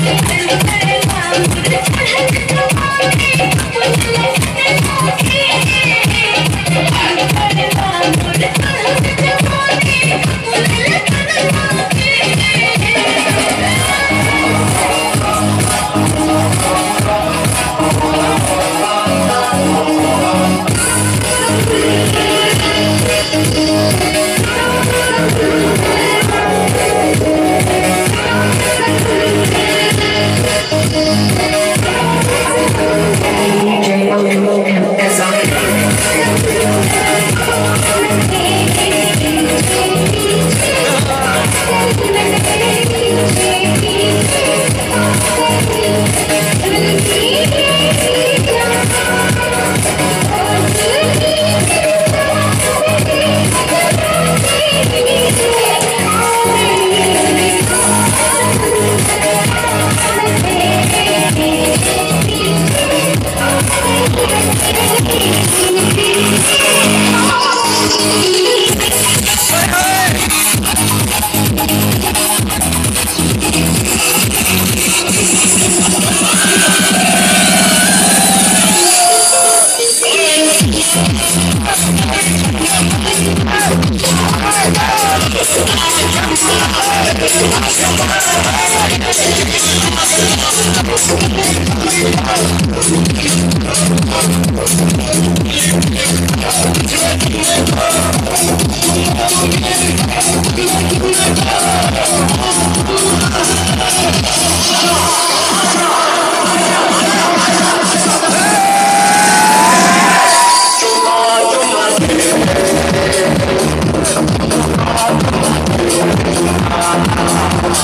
I'm Thank